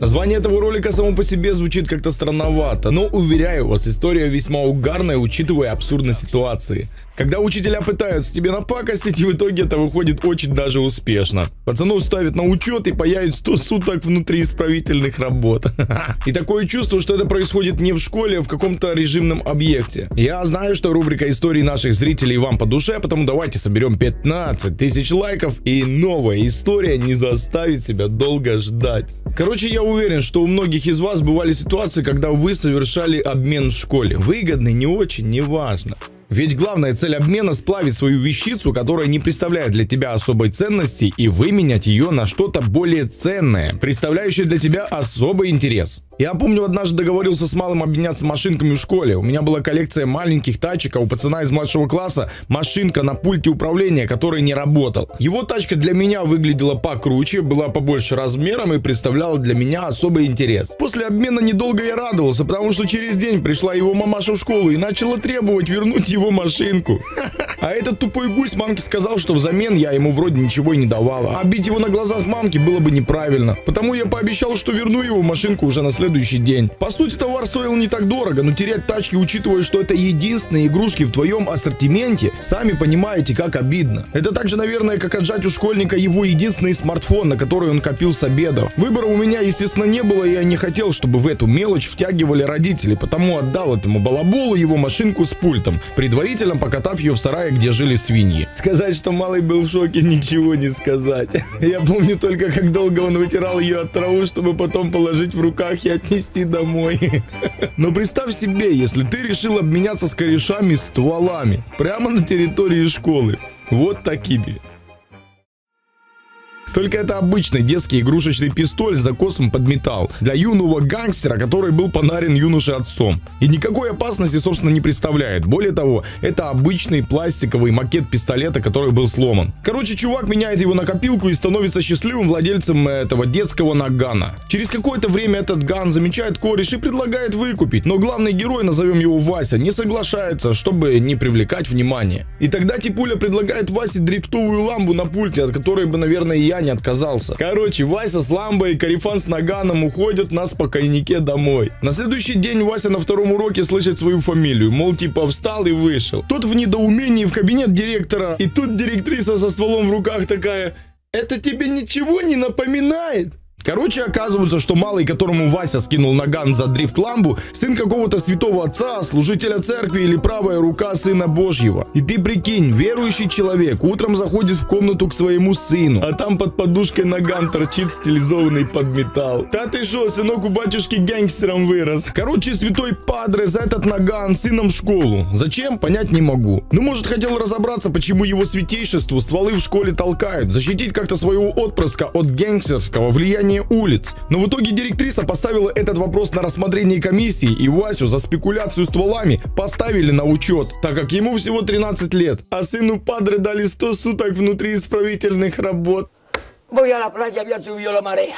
Название этого ролика само по себе звучит как-то странновато, но уверяю вас, история весьма угарная, учитывая абсурдность ситуации. Когда учителя пытаются тебе напакостить, и в итоге это выходит очень даже успешно. Пацанов ставят на учет и паяют 100 суток внутри исправительных работ. И такое чувство, что это происходит не в школе, а в каком-то режимном объекте. Я знаю, что рубрика истории наших зрителей вам по душе, поэтому давайте соберем 15 тысяч лайков, и новая история не заставит себя долго ждать. Короче, я уверен, что у многих из вас бывали ситуации, когда вы совершали обмен в школе. Выгодный, не очень, неважно. Ведь главная цель обмена сплавить свою вещицу, которая не представляет для тебя особой ценности, и выменять ее на что-то более ценное, представляющее для тебя особый интерес. Я помню, однажды договорился с малым обменяться машинками в школе. У меня была коллекция маленьких тачек, а у пацана из младшего класса машинка на пульте управления, который не работал. Его тачка для меня выглядела покруче, была побольше размером и представляла для меня особый интерес. После обмена недолго я радовался, потому что через день пришла его мамаша в школу и начала требовать вернуть его машинку. А этот тупой гусь мамке сказал, что взамен я ему вроде ничего и не давала. А бить его на глазах мамки было бы неправильно. Потому я пообещал, что верну его машинку уже на следующий день. По сути, товар стоил не так дорого, но терять тачки, учитывая, что это единственные игрушки в твоем ассортименте, сами понимаете, как обидно. Это также, наверное, как отжать у школьника его единственный смартфон, на который он копил с обеда. Выбора у меня, естественно, не было, и я не хотел, чтобы в эту мелочь втягивали родители, потому отдал этому балаболу его машинку с пультом, предварительно покатав ее в сарае сарае, где жили свиньи. Сказать, что малый был в шоке, ничего не сказать. Я помню только, как долго он вытирал ее от травы, чтобы потом положить в руках и отнести домой. Но представь себе, если ты решил обменяться с корешами стволами прямо на территории школы. Вот такими. Только это обычный детский игрушечный пистоль с закосом под металл для юного гангстера, который был подарен юноше отцом. И никакой опасности, собственно, не представляет. Более того, это обычный пластиковый макет пистолета, который был сломан. Короче, чувак меняет его на копилку и становится счастливым владельцем этого детского нагана. Через какое-то время этот ган замечает кореш и предлагает выкупить, но главный герой, назовем его Вася, не соглашается, чтобы не привлекать внимание. И тогда Типуля предлагает Васе дрифтовую ламбу на пульте, от которой бы, наверное, я не не отказался. Короче, Вася с Ламбой и Карифан с Наганом уходят на спокойнике домой. На следующий день Вася на втором уроке слышит свою фамилию, мол, типа встал и вышел. Тот в недоумении в кабинет директора, и тут директриса со стволом в руках такая, это тебе ничего не напоминает? Короче, оказывается, что малый, которому Вася скинул наган за дрифт-ламбу, сын какого-то святого отца, служителя церкви или правая рука сына Божьего. И ты прикинь, верующий человек утром заходит в комнату к своему сыну, а там под подушкой наган торчит стилизованный под металл. Да ты шо, сынок у батюшки гангстером вырос. Короче, святой падре за этот наган сыном в школу. Зачем? Понять не могу. Ну, может, хотел разобраться, почему его святейшеству стволы в школе толкают, защитить как-то своего отпрыска от гангстерского влияния влияние улиц. Но в итоге директриса поставила этот вопрос на рассмотрение комиссии, и Васю за спекуляцию стволами поставили на учет, так как ему всего 13 лет, а сыну Падре дали 100 суток внутри исправительных работ. Voy a la playa, había subido la marea.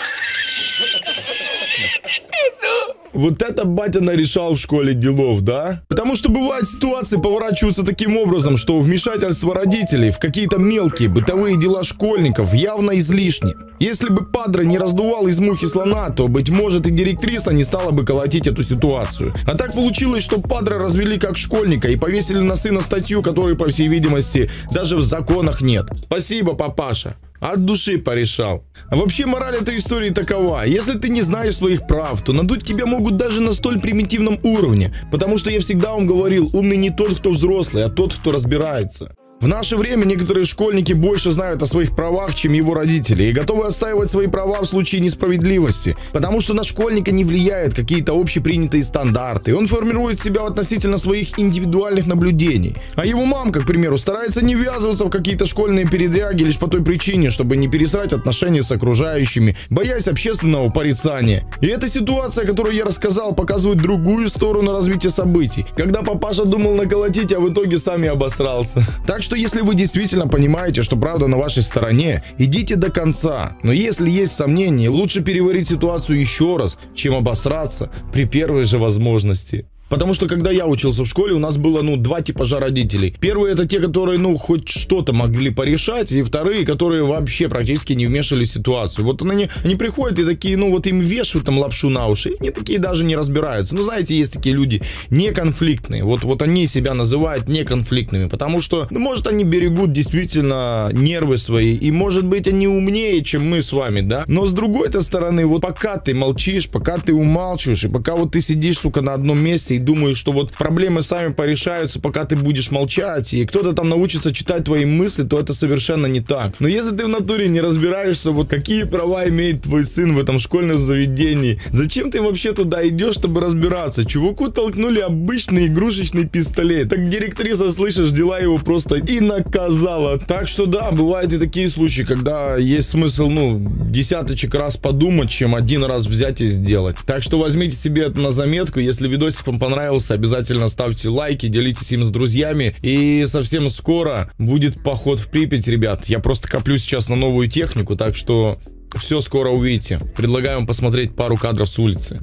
Вот это батя нарешал в школе делов, да? Потому что бывают ситуации поворачиваются таким образом, что вмешательство родителей в какие-то мелкие бытовые дела школьников явно излишне. Если бы Падре не раздувал из мухи слона, то, быть может, и директриса не стала бы колотить эту ситуацию. А так получилось, что Падре развели как школьника и повесили на сына статью, которой, по всей видимости, даже в законах нет. Спасибо, папаша. От души порешал. А вообще мораль этой истории такова. Если ты не знаешь своих прав, то надуть тебя могут даже на столь примитивном уровне. Потому что я всегда вам говорил, умный не тот, кто взрослый, а тот, кто разбирается. В наше время некоторые школьники больше знают о своих правах, чем его родители, и готовы отстаивать свои права в случае несправедливости, потому что на школьника не влияют какие-то общепринятые стандарты, он формирует себя относительно своих индивидуальных наблюдений. А его мамка, к примеру, старается не ввязываться в какие-то школьные передряги лишь по той причине, чтобы не пересрать отношения с окружающими, боясь общественного порицания. И эта ситуация, которую я рассказал, показывает другую сторону развития событий, когда папаша думал наколотить, а в итоге сами обосрался. Так что что если вы действительно понимаете, что правда на вашей стороне, идите до конца. Но если есть сомнения, лучше переварить ситуацию еще раз, чем обосраться при первой же возможности. Потому что когда я учился в школе, у нас было, ну, два типажа родителей. Первые это те, которые, ну, хоть что-то могли порешать, и вторые, которые вообще практически не вмешивались в ситуацию. Вот они, они приходят и такие, ну, вот им вешают там лапшу на уши, и они такие даже не разбираются. Ну, знаете, есть такие люди неконфликтные. Вот, вот они себя называют неконфликтными, потому что, ну, может, они берегут действительно нервы свои, и, может быть, они умнее, чем мы с вами, да? Но с другой-то стороны, вот пока ты молчишь, пока ты умалчиваешь, и пока вот ты сидишь, сука, на одном месте и думаешь, что вот проблемы сами порешаются, пока ты будешь молчать, и кто-то там научится читать твои мысли, то это совершенно не так. Но если ты в натуре не разбираешься, вот какие права имеет твой сын в этом школьном заведении, зачем ты вообще туда идешь, чтобы разбираться? Чуваку толкнули обычный игрушечный пистолет. Так директриса, слышишь, дела его просто и наказала. Так что да, бывают и такие случаи, когда есть смысл, ну, десяточек раз подумать, чем один раз взять и сделать. Так что возьмите себе это на заметку. Если видосик вам понравился, обязательно ставьте лайки, делитесь им с друзьями. И совсем скоро будет поход в Припять, ребят. Я просто коплю сейчас на новую технику, так что все скоро увидите. Предлагаю вам посмотреть пару кадров с улицы.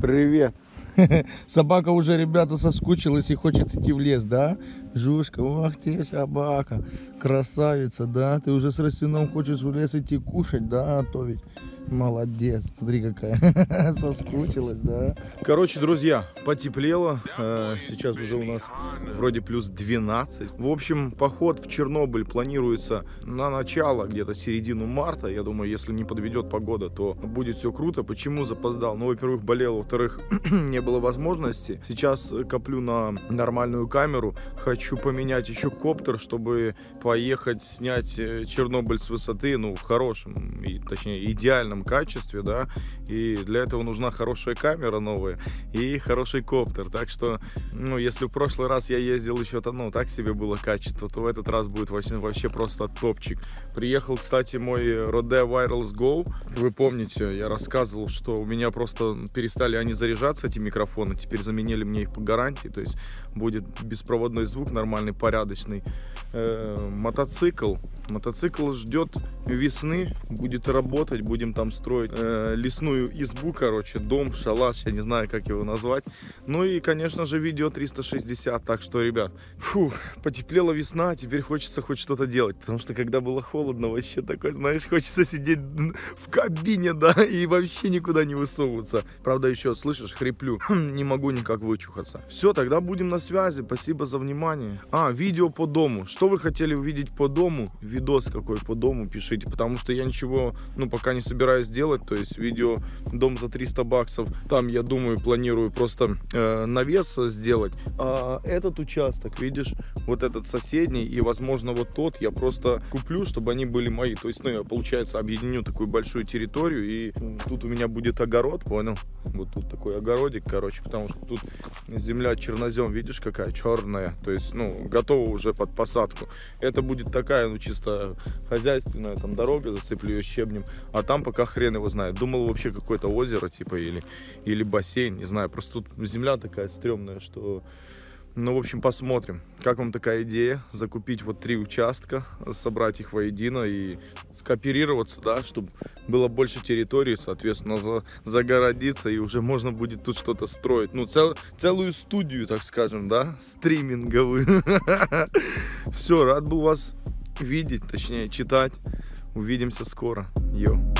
Привет. Собака уже, ребята, соскучилась и хочет идти в лес, да? Жушка, ох ты, собака. Красавица, да? Ты уже с растяном хочешь в лес идти кушать, да, а то ведь... Молодец, смотри какая. Соскучилась, да? Короче, друзья, потеплело. Э, сейчас уже у нас вроде плюс 12. В общем, поход в Чернобыль планируется на начало, где-то середину марта. Я думаю, если не подведет погода, то будет все круто. Почему запоздал? Ну, во-первых, болел, во-вторых, не было возможности. Сейчас коплю на нормальную камеру. Хочу поменять еще коптер, чтобы поехать снять э, Чернобыль с высоты, ну, в хорошем, и, точнее, идеальном идеальном качестве, да, и для этого нужна хорошая камера новая и хороший коптер, так что, ну, если в прошлый раз я ездил еще-то, ну, так себе было качество, то в этот раз будет вообще, вообще просто топчик. Приехал, кстати, мой Rode Wireless Go, вы помните, я рассказывал, что у меня просто перестали они заряжаться, эти микрофоны, теперь заменили мне их по гарантии, то есть будет беспроводной звук нормальный, порядочный. Э, мотоцикл, мотоцикл ждет весны, будет работать, будем там там строить э, лесную избу, короче, дом, шалаш, я не знаю, как его назвать. Ну и, конечно же, видео 360. Так что, ребят, фу, потеплела весна, теперь хочется хоть что-то делать. Потому что, когда было холодно, вообще такой, знаешь, хочется сидеть в кабине, да, и вообще никуда не высовываться. Правда, еще, слышишь, хриплю, не могу никак вычухаться. Все, тогда будем на связи. Спасибо за внимание. А, видео по дому. Что вы хотели увидеть по дому? Видос какой по дому пишите, потому что я ничего, ну, пока не собираюсь собираюсь делать, то есть видео дом за 300 баксов, там я думаю планирую просто э, навес сделать, а этот участок, видишь, вот этот соседний и возможно вот тот я просто куплю, чтобы они были мои, то есть, ну, я, получается, объединю такую большую территорию и тут у меня будет огород, понял? Вот тут такой огородик, короче, потому что тут земля чернозем, видишь, какая черная, то есть, ну, готова уже под посадку. Это будет такая, ну, чисто хозяйственная там дорога, засыплю ее щебнем, а там пока хрен его знает. Думал вообще какое-то озеро, типа, или, или бассейн, не знаю. Просто тут земля такая стрёмная, что... Ну, в общем, посмотрим. Как вам такая идея? Закупить вот три участка, собрать их воедино и скооперироваться, да, чтобы было больше территории, соответственно, за, загородиться, и уже можно будет тут что-то строить. Ну, цел, целую студию, так скажем, да, стриминговую. Все, рад был вас видеть, точнее, читать. Увидимся скоро. Йо.